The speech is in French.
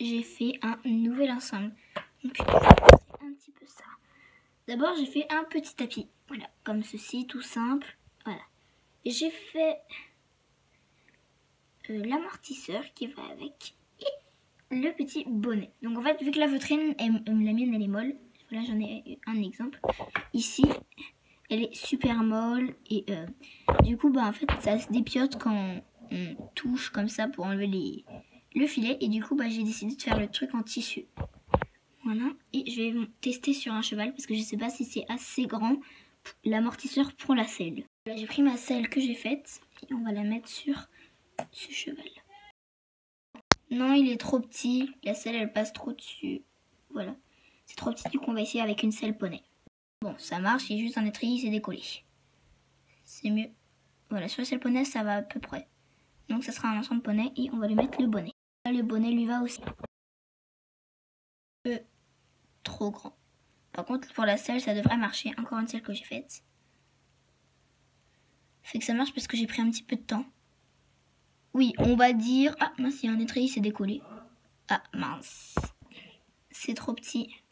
J'ai fait un nouvel ensemble. Donc, un petit peu ça. D'abord, j'ai fait un petit tapis. Voilà, comme ceci, tout simple. Voilà. J'ai fait euh, l'amortisseur qui va avec et le petit bonnet. Donc en fait, vu que la vitrine, la mienne, elle est molle. Voilà, j'en ai un exemple. Ici, elle est super molle et euh, du coup, bah en fait, ça se dépiote quand on touche comme ça pour enlever les, le filet. Et du coup, bah j'ai décidé de faire le truc en tissu. Voilà, et je vais tester sur un cheval parce que je sais pas si c'est assez grand l'amortisseur pour la selle. j'ai pris ma selle que j'ai faite et on va la mettre sur ce cheval. Non, il est trop petit. La selle, elle passe trop dessus. Voilà. C'est trop petit, du coup, on va essayer avec une selle poney. Bon, ça marche, il y a juste un étrier, c'est décollé. C'est mieux. Voilà, sur la selle poney, ça va à peu près. Donc, ça sera un ensemble poney et on va lui mettre le bonnet. Le bonnet lui va aussi. Euh, trop grand. Par contre, pour la selle, ça devrait marcher. Encore une selle que j'ai faite. Fait que ça marche parce que j'ai pris un petit peu de temps. Oui, on va dire... Ah, mince, il y a un étrier, s'est décollé. Ah, mince. C'est trop petit.